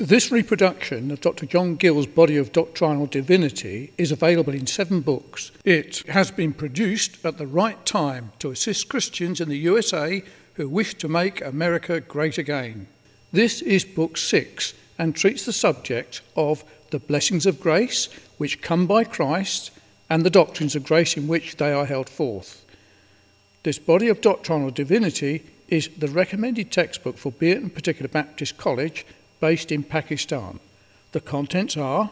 This reproduction of Dr. John Gill's body of doctrinal divinity is available in seven books. It has been produced at the right time to assist Christians in the USA who wish to make America great again. This is book six and treats the subject of the blessings of grace which come by Christ and the doctrines of grace in which they are held forth. This body of doctrinal divinity is the recommended textbook for Bierton Particular Baptist College based in Pakistan. The contents are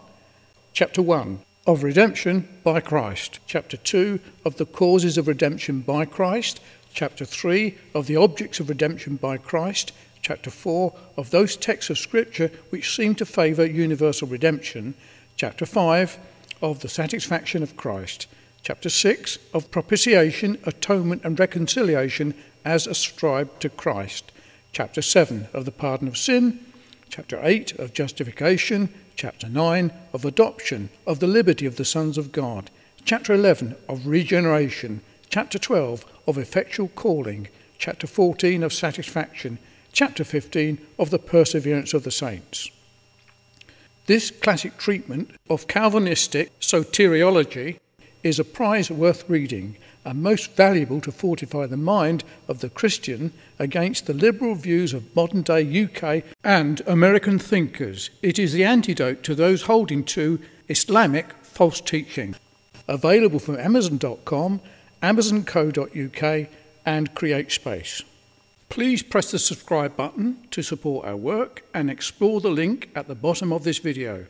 Chapter 1 of Redemption by Christ, Chapter 2 of the Causes of Redemption by Christ, Chapter 3 of the Objects of Redemption by Christ, Chapter 4 of those texts of Scripture which seem to favour universal redemption, Chapter 5 of the satisfaction of Christ, Chapter 6 of propitiation, atonement, and reconciliation as ascribed to Christ, Chapter 7 of the pardon of sin, chapter 8 of justification, chapter 9 of adoption, of the liberty of the sons of God, chapter 11 of regeneration, chapter 12 of effectual calling, chapter 14 of sanctification, chapter 15 of the perseverance of the saints. This classic treatment of Calvinistic soteriology is a prize worth reading and most valuable to fortify the mind of the Christian against the liberal views of modern day UK and American thinkers. It is the antidote to those holding to Islamic false teaching. Available from Amazon.com, Amazon.co.uk, and CreateSpace. Please press the subscribe button to support our work and explore the link at the bottom of this video.